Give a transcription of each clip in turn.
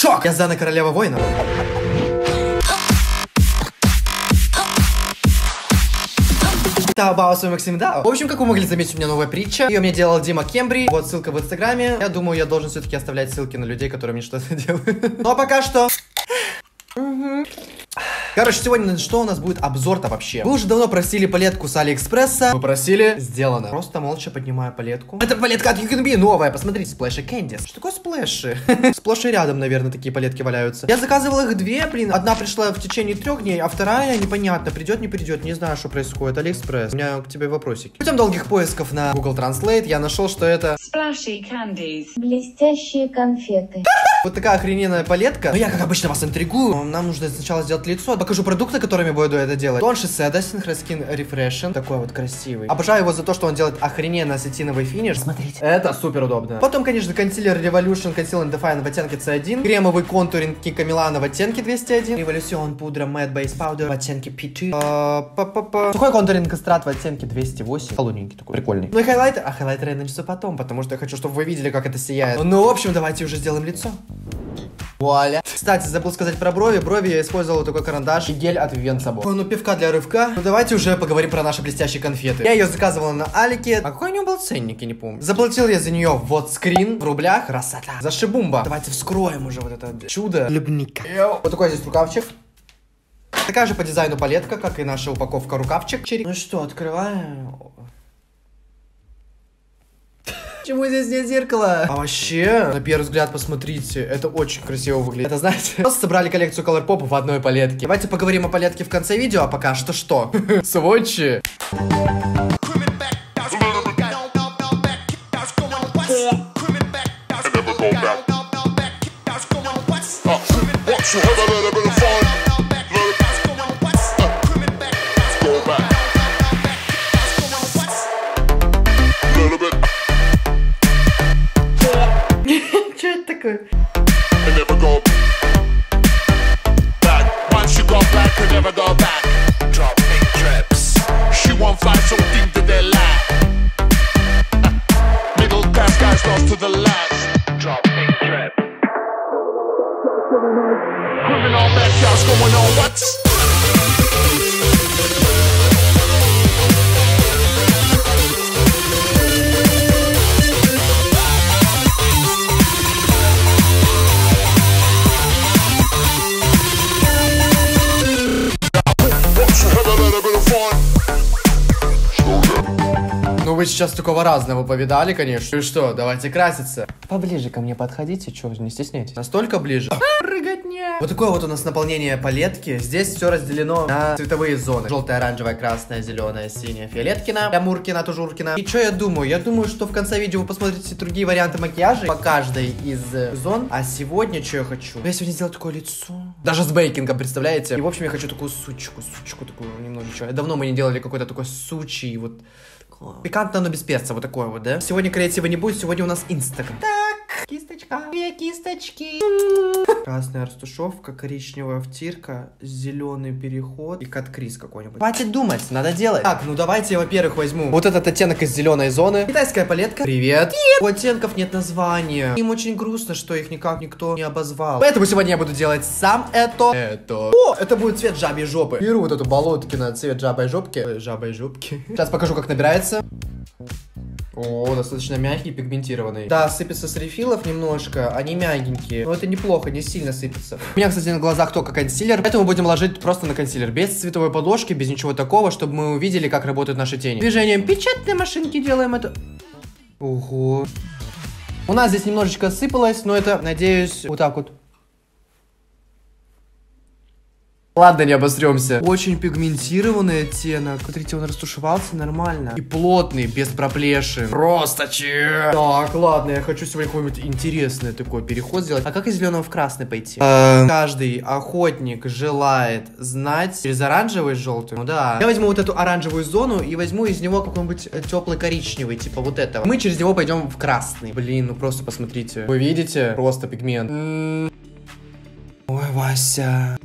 Шок! Я Зена Королева Воинов. Таобао свой Максим Дао. В общем, как вы могли заметить, у меня новая прическа. Ее мне делал Дима Кембри. Вот ссылка в инстаграме. Я думаю, я должен все-таки оставлять ссылки на людей, которые мне что-то делают. Ну а пока что... Короче, сегодня что у нас будет обзор-то вообще? Вы уже давно просили палетку с Алиэкспресса. Вы просили, сделано. Просто молча поднимаю палетку. Это палетка от UCANBE новая, посмотрите, Splashy Candies. Что такое Splashy? Сплошь и рядом, наверное, такие палетки валяются. Я заказывал их две, блин. Одна пришла в течение трех дней, а вторая непонятно, придет, не придет. Не знаю, что происходит. Алиэкспресс. У меня к тебе вопросики. Путем долгих поисков на Google Translate я нашел, что это... Splashy candies. Блестящие конфеты. Вот такая охрененная палетка. Но я, как обычно, вас интригую. Нам нужно сначала сделать лицо. Покажу продукты, которыми буду это делать. Тон Шиседа, Синхроскин Refreshen. Такой вот красивый. Обожаю его за то, что он делает охрененно сатиновый финиш. Смотрите. Это супер удобно. Потом, конечно, консилер Revolution and Define в оттенке C1. Кремовый контуринг Кика Милана в оттенке 201. Revolution пудра Matte Base Powder в оттенке P2. А. Сухой контуринг Эстрат в оттенке 208. Холодненький такой, прикольный. Ну и хайлайтер. А хайлайтер я нанесу потом, потому что я хочу, чтобы вы видели, как это сияет. Ну, в общем, давайте уже сделаем лицо. Вуаля. Кстати, забыл сказать про брови. Брови я использовал такой карандаш и гель от Vivienne Sabo. Ну, пивка для рывка. Ну, давайте уже поговорим про наши блестящие конфеты. Я ее заказывала на Алике. А какой у нее был ценник, я не помню. Заплатил я за нее вот скрин в рублях. Красота. За шибумба. Давайте вскроем уже вот это чудо. Любника. Вот такой здесь рукавчик. Такая же по дизайну палетка, как и наша упаковка рукавчик. Ну что, открываем. Почему здесь нет зеркала? А вообще, на первый взгляд, посмотрите, это очень красиво выглядит. Это, знаете, просто собрали коллекцию Color Pop в одной палетке. Давайте поговорим о палетке в конце видео, а пока что что? Сводчи. You have a little bit of little bit of fun. Ну вы сейчас такого разного повидали, конечно. И что, давайте краситься. Поближе ко мне подходите, что, не стесняйтесь. Настолько ближе. Вот такое вот у нас наполнение палетки. Здесь все разделено на цветовые зоны. Желтая, оранжевая, красная, зеленая, синяя, фиолеткина, Амуркина, Тужуркина. И что я думаю? Я думаю, что в конце видео вы посмотрите другие варианты макияжа по каждой из э, зон. А сегодня что я хочу? Я сегодня сделаю такое лицо. Даже с бейкингом, представляете? И в общем я хочу такую сучку, сучку такую немножечко. Давно мы не делали какой-то такой сучий вот Пикантно, но без перца, вот такое вот, да? Сегодня креатива не будет, сегодня у нас инстаграм. Так, кисточка, две кисточки. Красная растушевка, коричневая втирка, зеленый переход и каткриз какой-нибудь. Хватит думать, надо делать. Так, ну давайте я, во-первых, возьму вот этот оттенок из зеленой зоны. Китайская палетка. Привет. У оттенков нет названия. Им очень грустно, что их никак никто не обозвал. Поэтому сегодня я буду делать сам это. Это. О, это будет цвет жабьей жопы. Беру вот эту болотки на цвет жабой жопки. Ой, жабой жопки. Сейчас покажу, как набирается. О, достаточно мягкий, пигментированный. Да, сыпется с рефилов немножко, они мягенькие. Но это неплохо, не сильно сыпется. У меня, кстати, на глазах только консилер, поэтому будем ложить просто на консилер. Без цветовой подложки, без ничего такого, чтобы мы увидели, как работают наши тени. Движением печатной машинки делаем это. Ого. У нас здесь немножечко сыпалось, но это, надеюсь, вот так вот. Ладно, не обосремся. Очень пигментированный оттенок. Смотрите, он растушевался нормально. И плотный, без проплешин. Просто че. Так, ладно, я хочу сегодня какой-нибудь интересный такой переход сделать. А как из зеленого в красный пойти? Каждый охотник желает знать через оранжевый и желтый. Ну да. Я возьму вот эту оранжевую зону и возьму из него какой-нибудь э, теплый коричневый, типа вот этого. Мы через него пойдем в красный. Блин, ну просто посмотрите. Вы видите? Просто пигмент. М. Ой, Вася.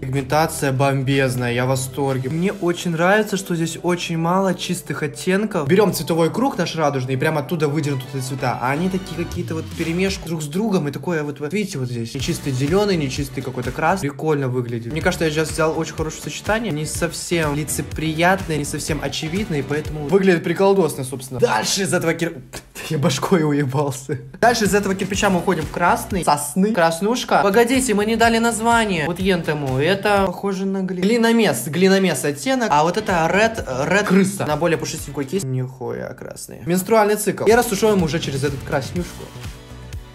Пигментация бомбезная, я в восторге. Мне очень нравится, что здесь очень мало чистых оттенков. Берем цветовой круг наш радужный и прямо оттуда выдернут эти цвета. А они такие какие-то вот перемешку друг с другом и такое вот, вот видите, вот здесь нечистый зеленый, нечистый какой-то красный. Прикольно выглядит. Мне кажется, я сейчас взял очень хорошее сочетание. Не совсем лицеприятное, не совсем очевидное, поэтому выглядит приколдосно, собственно. Дальше из этого кир... Я башкой уебался. Дальше из этого кирпича мы уходим в красный. Сосны. Краснушка. Погодите, мы не дали название. Вот ентому. Это похоже на гли... глиномес. Глиномес оттенок. А вот это red, red крыса. На более пушистенькую кисть. Нихуя красный. Менструальный цикл. И растушевываем уже через этот краснюшку.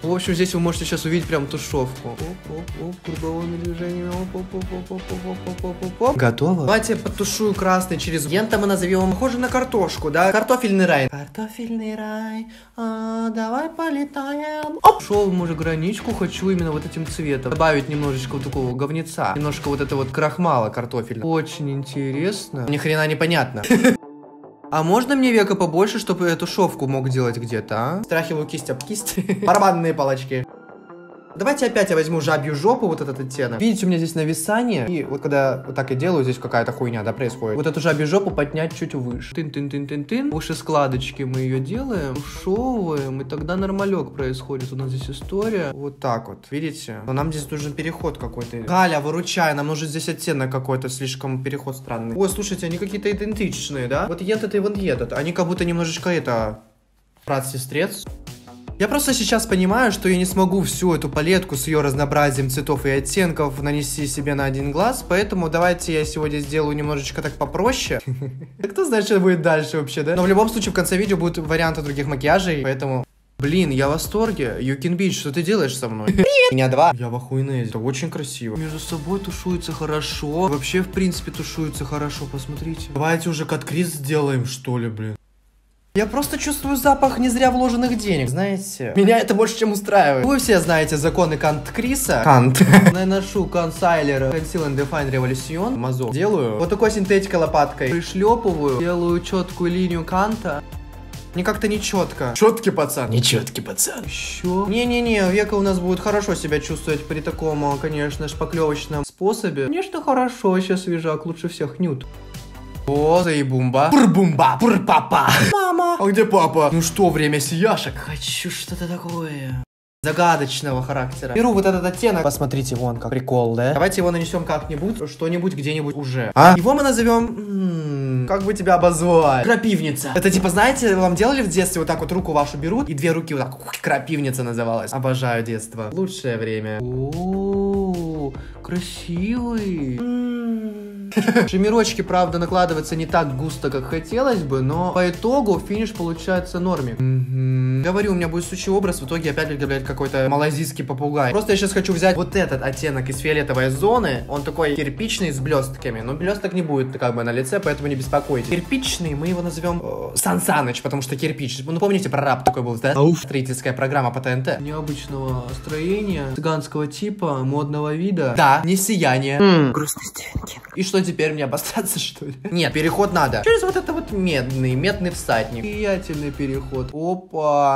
В общем, здесь вы можете сейчас увидеть прям тушевку. Оп-оп-оп, круговыми движениями. Оп-оп-оп-оп-оп-оп-оп-оп. Готово? Давайте подтушую красный через ента мы назовем. Похоже на картошку, да? Картофельный рай. Картофельный рай. А, давай полетаем. Оп! Шел, может, граничку хочу именно вот этим цветом. Добавить немножечко вот такого говнеца. Немножко вот это вот крахмала картофельного. Очень интересно. Ни хрена непонятно. А можно мне века побольше, чтобы эту шовку мог делать где-то, а? Страхиваю кисть об кисть. Барабанные палочки. Давайте опять я возьму жабью жопу, вот этот оттенок. Видите, у меня здесь нависание. И вот когда вот так я делаю, здесь какая-то хуйня, да, происходит. Вот эту жабью жопу поднять чуть выше. Тын-тын-тын-тын-тын. Выше складочки мы ее делаем, ушевываем, и тогда нормалек происходит. У нас здесь история. Вот так вот, видите? Но нам здесь нужен переход какой-то. Галя, выручай, нам нужен здесь оттенок какой-то, слишком переход странный. Ой, слушайте, они какие-то идентичные, да? Вот этот и вот этот. Они как будто немножечко это... Брат-сестрец. Я просто сейчас понимаю, что я не смогу всю эту палетку с ее разнообразием цветов и оттенков нанести себе на один глаз, поэтому давайте я сегодня сделаю немножечко так попроще. Кто знает, что будет дальше вообще, да? Но в любом случае в конце видео будут варианты других макияжей, поэтому... Блин, я в восторге. Юкин Бич, что ты делаешь со мной? Привет! Меня два. Я в охуенной. Это очень красиво. Между собой тушуется хорошо. Вообще, в принципе, тушуется хорошо. Посмотрите. Давайте уже каткриз сделаем, что ли, блин. Я просто чувствую запах не зря вложенных денег, знаете. Меня это больше, чем устраивает. Вы все знаете законы Кант Криса. Кант. Наношу консайлер Conceal and Define Revolution. Мазок. Делаю. Вот такой синтетикой лопаткой. Пришлепываю. Делаю четкую линию Канта. Не как-то не четко. Четкий пацан. Не четкий пацан. Еще. Не-не-не, века у нас будет хорошо себя чувствовать при таком, конечно, шпаклевочном способе. Конечно, хорошо, сейчас свежак, лучше всех нют. О, заебумба. Пур-бумба, пур-папа. Мама. А где папа? Ну что, время сияшек? Хочу что-то такое загадочного характера. Беру вот этот оттенок. Посмотрите, вон как прикол, да? Давайте его нанесем как-нибудь, что-нибудь где-нибудь уже. А? Его мы назовем... м-м, как бы тебя обозвать? Крапивница. Это типа, знаете, вам делали в детстве вот так вот руку вашу берут, и две руки вот так, ух, крапивница называлась. Обожаю детство. Лучшее время. О, красивый. М. Шемерочки, правда, накладываются не так густо, как хотелось бы, но по итогу финиш получается нормик. Говорю, у меня будет сущий образ, в итоге опять, блядь, какой-то малазийский попугай. Просто я сейчас хочу взять вот этот оттенок из фиолетовой зоны. Он такой кирпичный с блестками, но блесток не будет как бы на лице, поэтому не беспокойтесь. Кирпичный мы его назовем э, Сан Саныч, потому что кирпич. Ну, помните, про раб такой был, да? Ауф. Строительская программа по ТНТ. Необычного строения, цыганского типа, модного вида. Да, не сияние. Грустный стенки. И что теперь мне обостраться, что ли? Нет, переход надо. Через вот это вот медный, медный всадник. Сиятельный переход. Опа.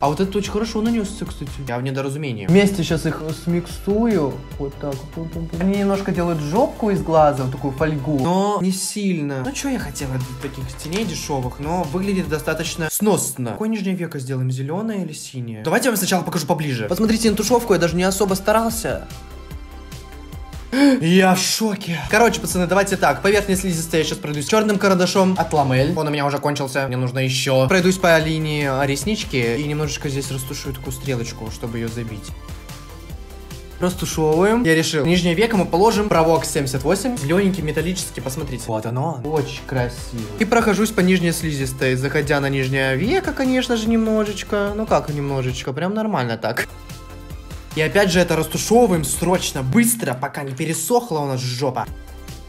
А вот это очень хорошо нанесся, кстати. Я в недоразумении. Вместе сейчас их смиксую. Вот так. Мне немножко делают жопку из глаза, вот такую фольгу. Но не сильно. Ну, что я хотела от таких теней дешевых, но выглядит достаточно сносно. Какое нижнее веко сделаем, зеленое или синее? Давайте я вам сначала покажу поближе. Посмотрите на тушевку, я даже не особо старался. Я в шоке. Короче, пацаны, давайте так. Поверхность слизистая я сейчас пройдусь черным карандашом от ламель. Он у меня уже кончился. Мне нужно еще. Пройдусь по линии а, реснички и немножечко здесь растушую такую стрелочку, чтобы ее забить. Растушевываем. Я решил. Нижнее веко мы положим провок 78. Зелененький, металлический, посмотрите. Вот оно. Очень красиво. И прохожусь по нижней слизистой, заходя на нижнее веко, конечно же, немножечко. Ну как немножечко, прям нормально так. И опять же это растушевываем срочно, быстро, пока не пересохла у нас жопа.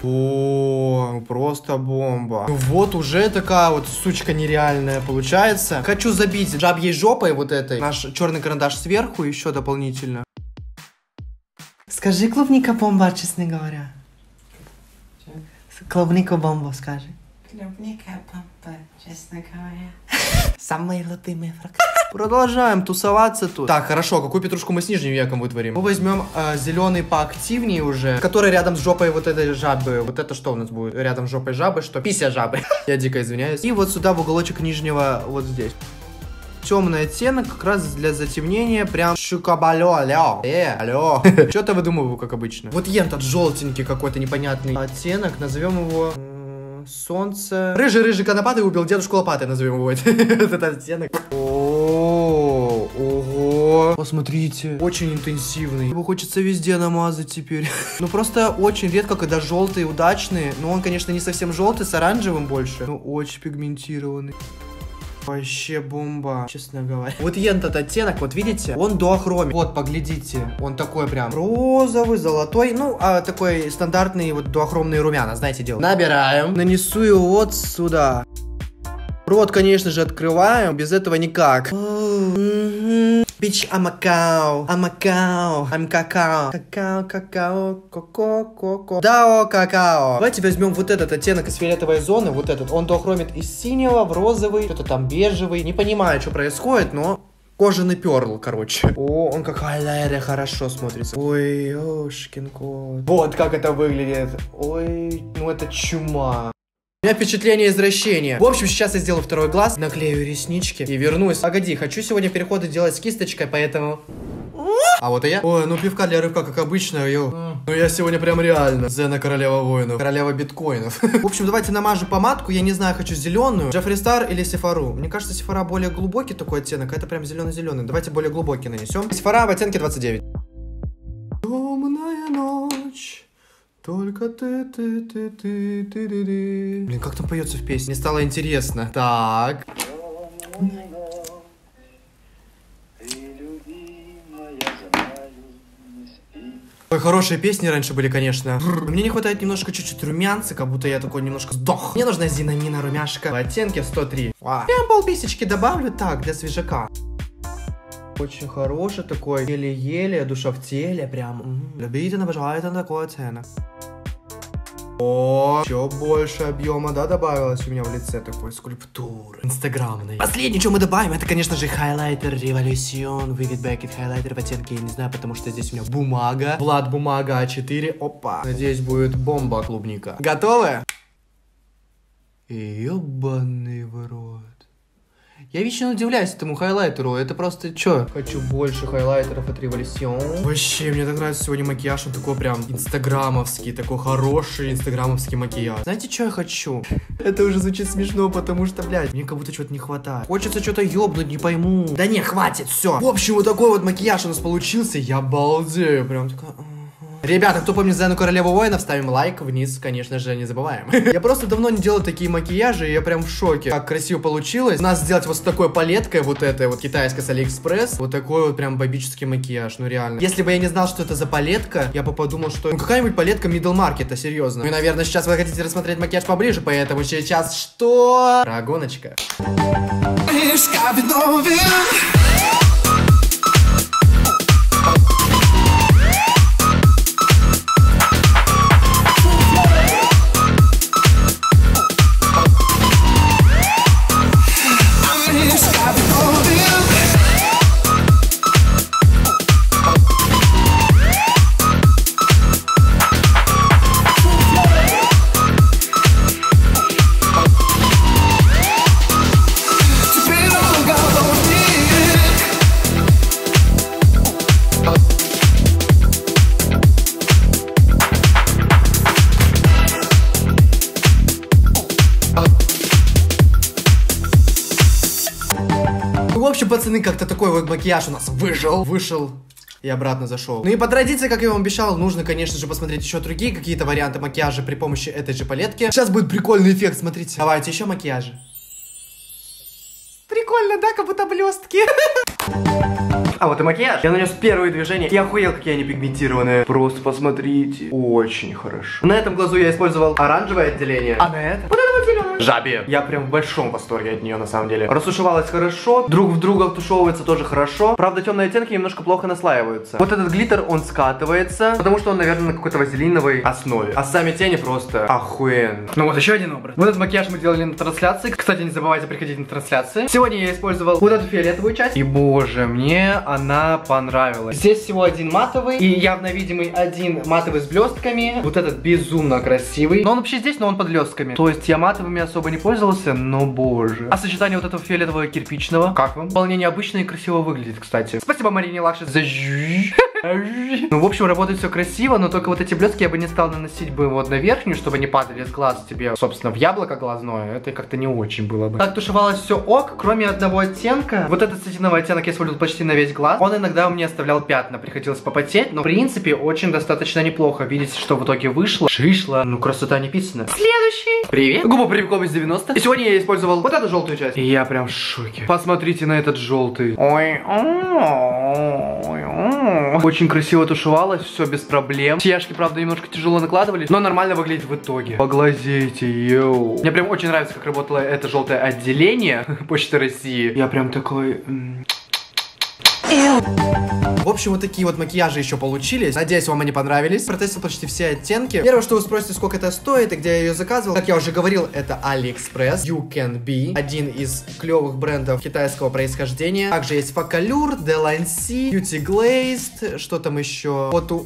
О, просто бомба. Ну вот уже такая вот сучка нереальная получается. Хочу забить жабьей жопой вот этой. Наш черный карандаш сверху еще дополнительно. Скажи клубника бомба, честно говоря. Клубника бомба, скажи. Клубника папа, честно говоря. Самые любимые Продолжаем тусоваться тут. Так, хорошо, какую петрушку мы с нижним веком вытворим? Мы возьмем э, зеленый поактивнее уже, который рядом с жопой вот этой жабы. Вот это что у нас будет? Рядом с жопой жабы, что? Пися жабы. Я дико извиняюсь. И вот сюда в уголочек нижнего, вот здесь. Темный оттенок как раз для затемнения прям шукабалё, алло, э, алло. Что-то выдумываю, как обычно. Вот этот желтенький какой-то непонятный оттенок, назовем его... Солнце. Рыжий-рыжий конопатый убил дедушку лопатой, назовем его это. этот оттенок. Ого. Посмотрите. Очень интенсивный. Его хочется везде намазать теперь. Ну просто очень редко, когда желтые удачные. Но он, конечно, не совсем желтый, с оранжевым больше. Но очень пигментированный. Вообще бомба, честно говоря. Вот этот оттенок, вот видите, он дуохромик. Вот, поглядите, он такой прям розовый, золотой, ну, а такой стандартный вот дуохромные румяна, знаете, дело. Набираем, нанесу его вот сюда. Рот, конечно же, открываем, без этого никак. Bitch, I'm a cow, I'm a cow, I'm какао. Какао, какао, коко, коко. Дао, какао. Давайте возьмем вот этот оттенок из фиолетовой зоны, вот этот. Он дохромит из синего в розовый, что-то там бежевый. Не понимаю, что происходит, но Кожаный перл, короче. О, он как хайлайтере хорошо смотрится. Ой, ёшкин кот. Вот как это выглядит. Ой, ну это чума. У меня впечатление извращения. В общем, сейчас я сделаю второй глаз, наклею реснички и вернусь. Погоди, хочу сегодня переходы делать с кисточкой, поэтому... А вот и я. Ой, ну пивка для рыбка, как обычно, йоу. Ну я сегодня прям реально. Зена королева воинов. Королева биткоинов. В общем, давайте намажу помадку. Я не знаю, хочу зеленую. Джеффри Стар или Сефару. Мне кажется, Сефара более глубокий такой оттенок, а это прям зеленый-зеленый. Давайте более глубокий нанесем. Сефара в оттенке 29. Только ты, ты, ты, ты, ты, ты, ты. Блин, как там поется в песне? Мне стало интересно. Так. Ой, хорошие песни раньше были, конечно. Мне не хватает немножко чуть-чуть румянца, как будто я такой немножко сдох. Мне нужна зинамина румяшка в оттенке 103. Вау. Полписечки добавлю так, для свежака. Очень хороший такой, еле-еле, душа в теле, прям. м. Любите, обожаете на такой оттенок. О, еще больше объема, да, добавилось у меня в лице такой скульптуры инстаграмной. Последнее, что мы добавим, это, конечно же, хайлайтер Revolution Vivid Baked хайлайтер в оттенке, я не знаю, потому что здесь у меня бумага, Влад бумага А4, опа. Надеюсь, будет бомба клубника. Готовы? Ебаный в. Я вечно удивляюсь этому хайлайтеру, это просто чё? Хочу больше хайлайтеров от Revolution. Вообще, мне так нравится сегодня макияж, он такой прям инстаграмовский, такой хороший инстаграмовский макияж. Знаете, что я хочу? Это уже звучит смешно, потому что, блядь, мне как будто чего-то не хватает. Хочется что-то ёбнуть, не пойму. Да не, хватит, все. В общем, вот такой вот макияж у нас получился, я балдею, прям такая... Ребята, кто помнит Зену Королеву Воинов, ставим лайк вниз, конечно же, не забываем. Я просто давно не делал такие макияжи, и я прям в шоке. Как красиво получилось. У нас сделать вот с такой палеткой, вот этой вот китайской с Алиэкспресс, вот такой вот прям бобический макияж, ну реально. Если бы я не знал, что это за палетка, я бы подумал, что ну какая-нибудь палетка middle маркета, серьезно. Ну наверное, сейчас вы хотите рассмотреть макияж поближе, поэтому сейчас что? Прогоночка. Ну, вот макияж у нас выжил, вышел и обратно зашел. Ну и по традиции, как я вам обещал, нужно, конечно же, посмотреть еще другие какие-то варианты макияжа при помощи этой же палетки. Сейчас будет прикольный эффект, смотрите. Давайте еще макияжи. Прикольно, да, как будто блестки. А вот и макияж. Я нанес первые движения. Я охуел, какие они пигментированные. Просто посмотрите. Очень хорошо. На этом глазу я использовал оранжевое отделение. А на этом? Вот это вот Жабе. Я прям в большом восторге от нее, на самом деле. Растушевалась хорошо, друг в друга втушевывается тоже хорошо. Правда, темные оттенки немножко плохо наслаиваются. Вот этот глиттер, он скатывается, потому что он, наверное, на какой-то вазелиновой основе. А сами тени просто охуенно. Ну вот еще один образ. Вот этот макияж мы делали на трансляции. Кстати, не забывайте приходить на трансляции. Сегодня я использовал вот эту фиолетовую часть. И боже, мне она понравилась. Здесь всего один матовый и явно видимый один матовый с блестками. Вот этот безумно красивый. Но он вообще здесь, но он под блестками. То есть я матовыми особо не пользовался, но боже. А сочетание вот этого фиолетового кирпичного, как вам? Вполне необычно и красиво выглядит, кстати. Спасибо Марине Лакши за ну, в общем, работает все красиво, но только вот эти блестки я бы не стал наносить бы вот на верхнюю, чтобы не падали с глаз тебе, собственно, в яблоко глазное. Это как-то не очень было бы. Так тушевалось все ок, кроме одного оттенка. Вот этот сатиновый оттенок я использовал почти на весь глаз. Он иногда у меня оставлял пятна, приходилось попотеть, но в принципе очень достаточно неплохо. Видите, что в итоге вышло? Шишла. Ну, красота не писана. Следующий. Привет. Губа привлеком из 90 И сегодня я использовал вот эту желтую часть. И я прям в шоке. Посмотрите на этот желтый. Ой, ой, ой. Очень красиво тушевалось, все без проблем. Сияшки, правда, немножко тяжело накладывались, но нормально выглядит в итоге. Поглазейте, йоу. Мне прям очень нравится, как работало это желтое отделение Почты России. Я прям такой... В общем, вот такие вот макияжи еще получились. Надеюсь, вам они понравились. Протестил почти все оттенки. Первое, что вы спросите, сколько это стоит и где я ее заказывал. Как я уже говорил, это AliExpress. You Can Be. Один из клевых брендов китайского происхождения. Также есть Facalure, Delancey, Beauty Glazed, что там еще? Photo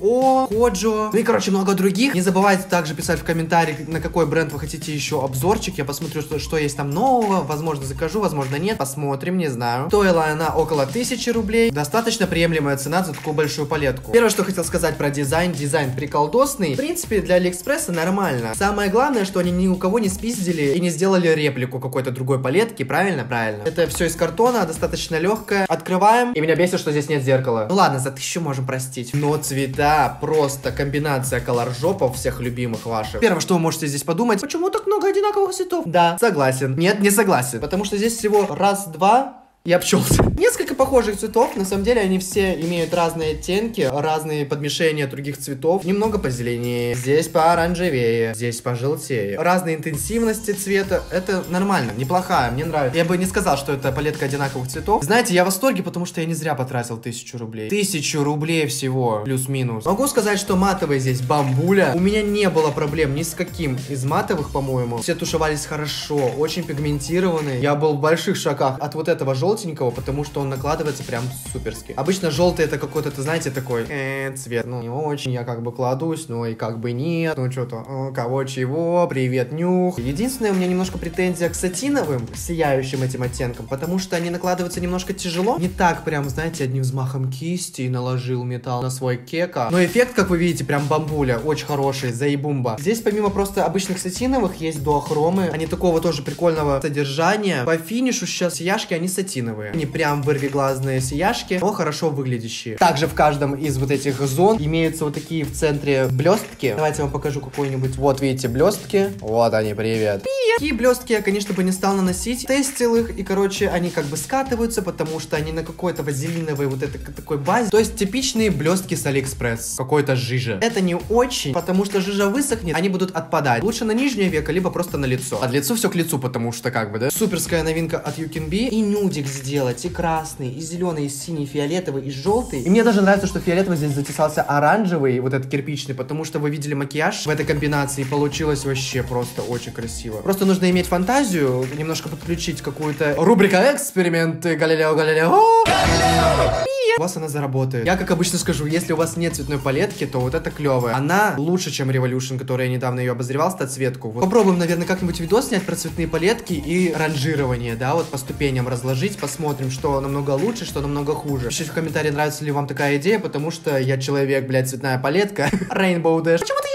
Kojo. Ну и, короче, много других. Не забывайте также писать в комментариях, на какой бренд вы хотите еще обзорчик. Я посмотрю, что, что есть там нового. Возможно, закажу, возможно, нет. Посмотрим, не знаю. Стоила она около 1000 рублей. Достаточно приемлемая цена за такую большую палетку. Первое, что хотел сказать про дизайн. Дизайн приколдосный. В принципе, для Алиэкспресса нормально. Самое главное, что они ни у кого не спиздили и не сделали реплику какой-то другой палетки. Правильно? Правильно. Это все из картона, достаточно легкое. Открываем. И меня бесит, что здесь нет зеркала. Ну ладно, за тысячу можем простить. Но цвета просто комбинация колоржопов всех любимых ваших. Первое, что вы можете здесь подумать, почему так много одинаковых цветов? Да, согласен. Нет, не согласен. Потому что здесь всего раз, два, я обчелся. Несколько похожих цветов, на самом деле они все имеют разные оттенки, разные подмешения других цветов. Немного позеленее, здесь пооранжевее, здесь пожелтее. Разные интенсивности цвета, это нормально, неплохая, мне нравится. Я бы не сказал, что это палетка одинаковых цветов. Знаете, я в восторге, потому что я не зря потратил тысячу рублей. Тысячу рублей всего, плюс-минус. Могу сказать, что матовый здесь бамбуля. У меня не было проблем ни с каким из матовых, по-моему. Все тушевались хорошо, очень пигментированные. Я был в больших шоках от вот этого желтого желтенького, потому что он накладывается прям суперски. Обычно желтый это какой-то, ты знаете, такой э, цвет, ну не очень, я как бы кладусь, но и как бы нет, ну что-то, кого чего, привет, нюх. Единственное, у меня немножко претензия к сатиновым, сияющим этим оттенкам, потому что они накладываются немножко тяжело, не так прям, знаете, одним взмахом кисти наложил металл на свой кека. Но эффект, как вы видите, прям бамбуля, очень хороший, заебумба. Здесь помимо просто обычных сатиновых есть дуохромы, они такого тоже прикольного содержания. По финишу сейчас сияшки, они сатиновые апельсиновые. Не прям вырвиглазные сияшки, но хорошо выглядящие. Также в каждом из вот этих зон имеются вот такие в центре блестки. Давайте я вам покажу какой-нибудь. Вот видите блестки. Вот они, привет. Привет. Такие блестки я, конечно, бы не стал наносить. Тестил их, и, короче, они как бы скатываются, потому что они на какой-то вазелиновой вот этой такой базе. То есть типичные блестки с Алиэкспресс. Какой-то жижа. Это не очень, потому что жижа высохнет, они будут отпадать. Лучше на нижнее веко, либо просто на лицо. От лицу все к лицу, потому что как бы, да? Суперская новинка от UCANBE. И нюдик сделать, и красный, и зеленый, и синий, и фиолетовый, и желтый. И мне даже нравится, что фиолетовый здесь затесался оранжевый, вот этот кирпичный, потому что вы видели макияж в этой комбинации, получилось вообще просто очень красиво. Просто нужно иметь фантазию, немножко подключить какую-то рубрика эксперименты Галилео Галилео. Галилео! У вас она заработает. Я, как обычно скажу, если у вас нет цветной палетки, то вот это клевая. Она лучше, чем Revolution, которая я недавно ее обозревал, стацветку. Вот попробуем, наверное, как-нибудь видос снять про цветные палетки и ранжирование, да, вот по ступеням разложить, посмотрим, что намного лучше, что намного хуже. Пишите в комментарии, нравится ли вам такая идея, потому что я человек, блядь, цветная палетка. Rainbow Dash. Почему ты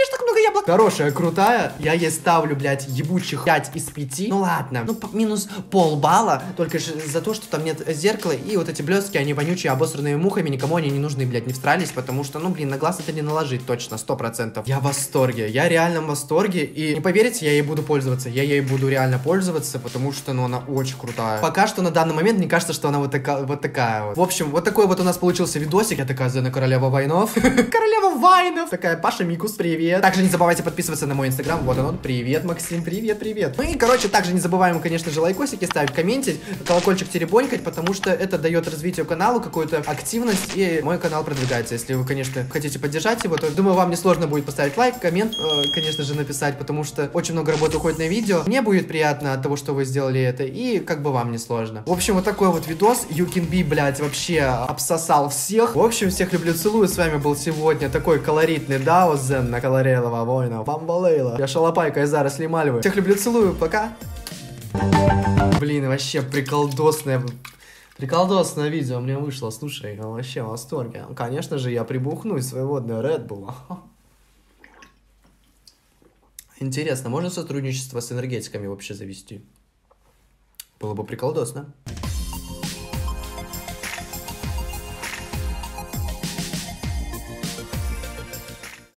Хорошая, крутая. Я ей ставлю, блядь, ебучих 5 из 5. Ну ладно, ну минус полбалла, только за то, что там нет зеркала, и вот эти блестки, они вонючие, обосранные мухами, никому они не нужны, блядь, не встрались, потому что, ну, блин, на глаз это не наложить точно, сто процентов. Я в восторге, я реально в восторге, и не поверите, я ей буду пользоваться, я ей буду реально пользоваться, потому что, ну, она очень крутая. Пока что на данный момент мне кажется, что она вот такая вот. Такая вот. В общем, вот такой вот у нас получился видосик, я такая Зена Королева Вайнов. Королева Вайнов! Такая Паша Микус, привет. Также не забывайте забывайте подписываться на мой инстаграм. Вот он, привет, Максим, привет, привет. Ну и, короче, также не забываем, конечно же, лайкосики ставить, комментить, колокольчик теребонькать, потому что это дает развитию каналу какую-то активность, и мой канал продвигается. Если вы, конечно, хотите поддержать его, то, думаю, вам несложно будет поставить лайк, коммент, э, конечно же, написать, потому что очень много работы уходит на видео. Мне будет приятно от того, что вы сделали это, и как бы вам не сложно. В общем, вот такой вот видос. You can be, блядь, вообще обсосал всех. В общем, всех люблю, целую. С вами был сегодня такой колоритный Дао Зен на Колорелова Война. Бамбалейла. Я шалопайка из заросли Мальвы. Всех люблю, целую. Пока. Блин, вообще приколдосное Приколдосное видео мне вышло, слушай, я вообще в восторге. Конечно же, я прибухну из своего Red Bull. Интересно, можно сотрудничество с энергетиками вообще завести? Было бы приколдосно.